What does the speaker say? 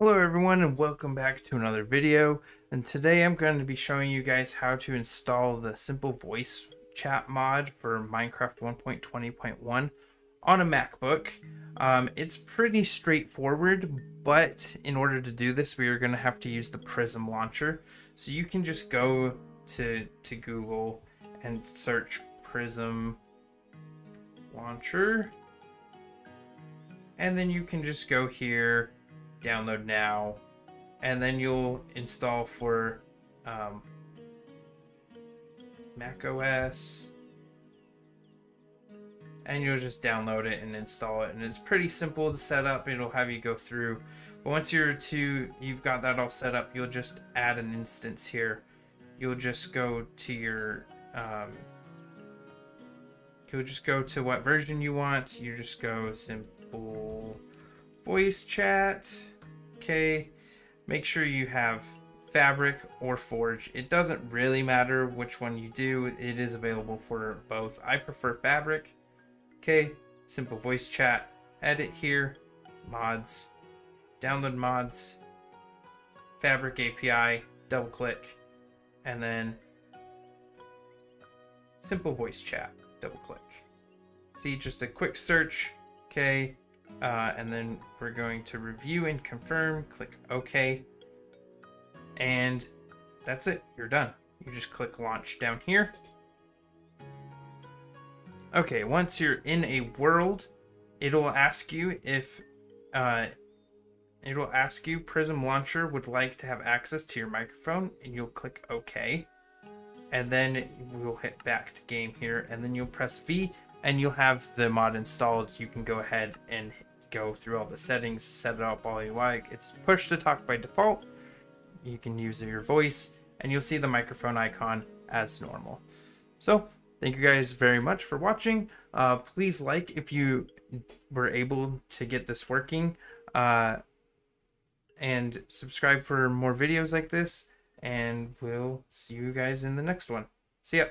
Hello everyone and welcome back to another video. And today I'm going to be showing you guys how to install the simple voice chat mod for Minecraft 1.20.1 on a MacBook. Um, it's pretty straightforward but in order to do this we are going to have to use the Prism launcher. So you can just go to, to Google and search Prism launcher. And then you can just go here download now, and then you'll install for um, Mac OS, and you'll just download it and install it. And it's pretty simple to set up. It'll have you go through. But once you're to you've got that all set up, you'll just add an instance here. You'll just go to your um, you'll just go to what version you want. You just go simple voice chat Okay, make sure you have Fabric or Forge. It doesn't really matter which one you do. It is available for both. I prefer Fabric. Okay, simple voice chat. Edit here, mods, download mods, Fabric API, double click, and then simple voice chat, double click. See, just a quick search. Okay, uh, and then we're going to review and confirm, click OK. And that's it, you're done. You just click launch down here. Okay, once you're in a world, it'll ask you if uh, it'll ask you Prism Launcher would like to have access to your microphone, and you'll click OK. And then we'll hit back to game here, and then you'll press V and you'll have the mod installed. You can go ahead and go through all the settings, set it up all you like. It's push to talk by default. You can use your voice, and you'll see the microphone icon as normal. So, thank you guys very much for watching. Uh, please like if you were able to get this working. Uh, and subscribe for more videos like this. And we'll see you guys in the next one. See ya.